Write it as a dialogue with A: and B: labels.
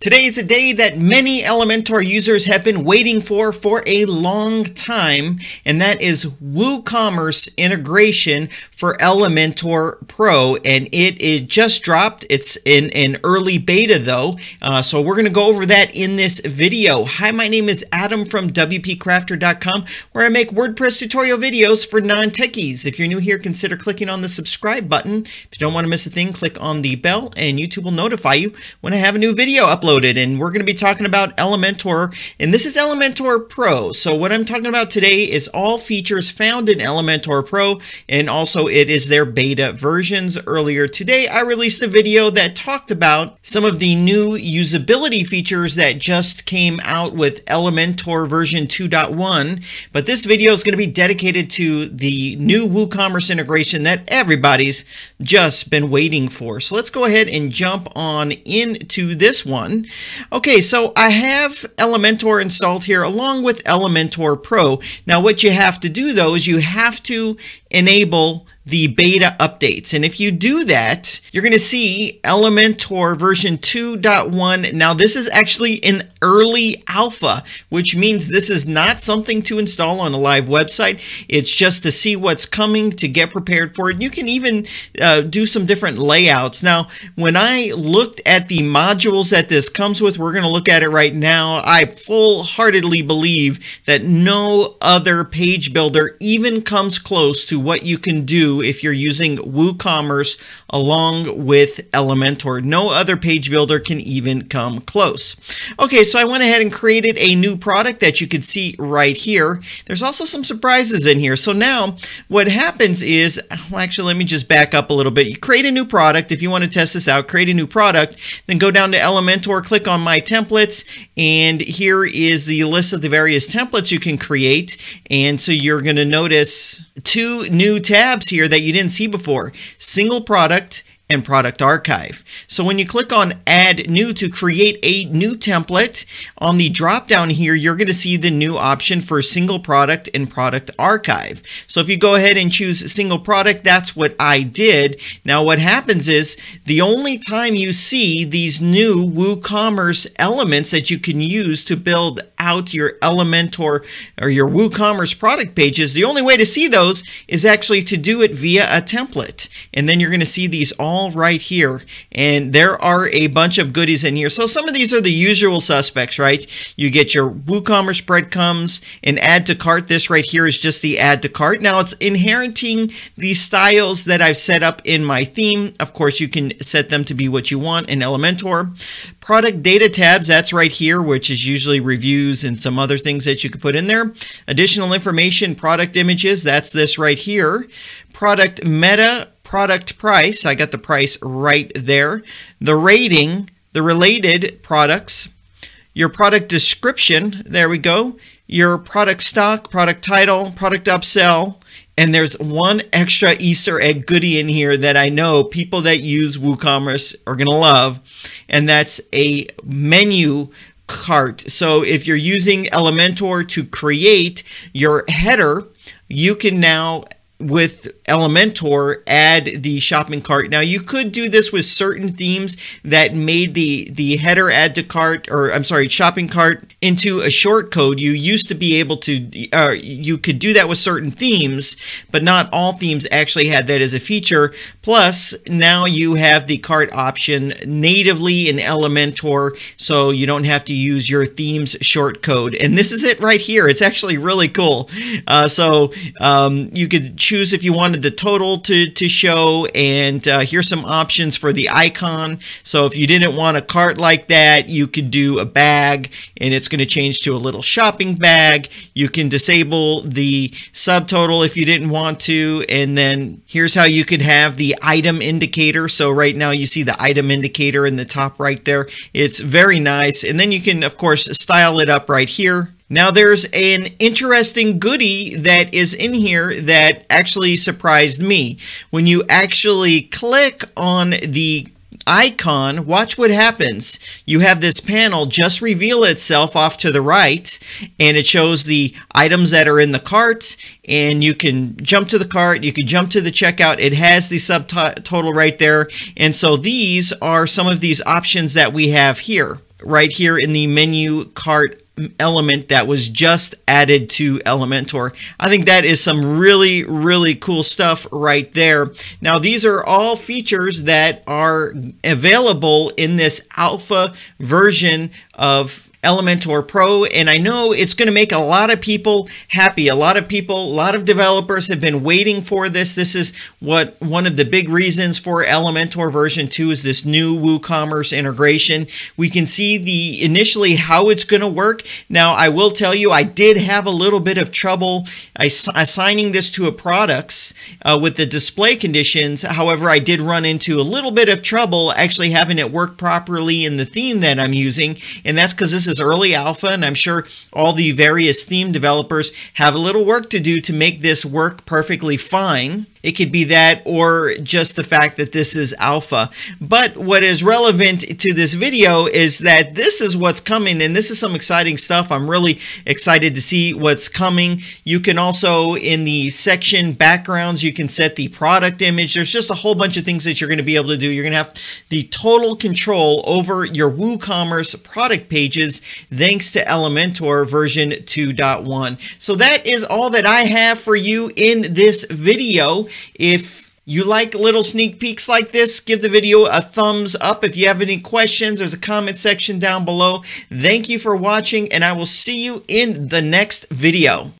A: Today is a day that many Elementor users have been waiting for for a long time, and that is WooCommerce integration for Elementor Pro, and it, it just dropped. It's in an early beta though, uh, so we're going to go over that in this video. Hi, my name is Adam from WPCrafter.com, where I make WordPress tutorial videos for non-techies. If you're new here, consider clicking on the subscribe button. If you don't want to miss a thing, click on the bell, and YouTube will notify you when I have a new video uploaded uploaded and we're going to be talking about Elementor and this is Elementor Pro. So what I'm talking about today is all features found in Elementor Pro and also it is their beta versions. Earlier today I released a video that talked about some of the new usability features that just came out with Elementor version 2.1 but this video is going to be dedicated to the new WooCommerce integration that everybody's just been waiting for. So let's go ahead and jump on into this one. Okay, so I have Elementor installed here along with Elementor Pro. Now what you have to do though is you have to enable the beta updates. And if you do that, you're going to see Elementor version 2.1. Now, this is actually an early alpha, which means this is not something to install on a live website. It's just to see what's coming to get prepared for it. You can even uh, do some different layouts. Now, when I looked at the modules that this comes with, we're going to look at it right now. I full-heartedly believe that no other page builder even comes close to what you can do if you're using WooCommerce along with Elementor. No other page builder can even come close. Okay, so I went ahead and created a new product that you can see right here. There's also some surprises in here. So now what happens is, well, actually, let me just back up a little bit. You create a new product. If you want to test this out, create a new product, then go down to Elementor, click on My Templates, and here is the list of the various templates you can create. And so you're going to notice two new tabs here that you didn't see before. Single product and product archive. So when you click on add new to create a new template on the drop down here you're going to see the new option for single product and product archive. So if you go ahead and choose single product that's what I did. Now what happens is the only time you see these new WooCommerce elements that you can use to build out your Elementor or your WooCommerce product pages the only way to see those is actually to do it via a template and then you're going to see these all right here. And there are a bunch of goodies in here. So some of these are the usual suspects, right? You get your WooCommerce breadcrumbs and add to cart. This right here is just the add to cart. Now it's inheriting the styles that I've set up in my theme. Of course, you can set them to be what you want in Elementor. Product data tabs, that's right here, which is usually reviews and some other things that you could put in there. Additional information, product images, that's this right here. Product meta, product price. I got the price right there. The rating, the related products, your product description, there we go. Your product stock, product title, product upsell, and there's one extra Easter egg goodie in here that I know people that use WooCommerce are going to love, and that's a menu cart. So if you're using Elementor to create your header, you can now with Elementor add the shopping cart. Now you could do this with certain themes that made the the header add to cart or I'm sorry shopping cart into a short code. You used to be able to uh, you could do that with certain themes, but not all themes actually had that as a feature. Plus now you have the cart option natively in Elementor, so you don't have to use your themes short code. And this is it right here. It's actually really cool. Uh, so um, you could choose if you wanted the total to, to show and uh, here's some options for the icon. So if you didn't want a cart like that, you could do a bag and it's going to change to a little shopping bag. You can disable the subtotal if you didn't want to. And then here's how you could have the item indicator. So right now you see the item indicator in the top right there. It's very nice. And then you can, of course, style it up right here. Now there's an interesting goodie that is in here that actually surprised me. When you actually click on the icon, watch what happens. You have this panel just reveal itself off to the right, and it shows the items that are in the cart, and you can jump to the cart, you can jump to the checkout. It has the subtotal right there, and so these are some of these options that we have here. right here in the menu cart element that was just added to Elementor. I think that is some really, really cool stuff right there. Now, these are all features that are available in this alpha version of Elementor Pro, and I know it's going to make a lot of people happy. A lot of people, a lot of developers have been waiting for this. This is what one of the big reasons for Elementor version 2 is this new WooCommerce integration. We can see the initially how it's going to work. Now, I will tell you, I did have a little bit of trouble assigning this to a products uh, with the display conditions. However, I did run into a little bit of trouble actually having it work properly in the theme that I'm using, and that's because this is early alpha, and I'm sure all the various theme developers have a little work to do to make this work perfectly fine. It could be that or just the fact that this is alpha. But what is relevant to this video is that this is what's coming and this is some exciting stuff. I'm really excited to see what's coming. You can also in the section backgrounds, you can set the product image. There's just a whole bunch of things that you're going to be able to do. You're going to have the total control over your WooCommerce product pages thanks to Elementor version 2.1. So that is all that I have for you in this video. If you like little sneak peeks like this, give the video a thumbs up. If you have any questions, there's a comment section down below. Thank you for watching, and I will see you in the next video.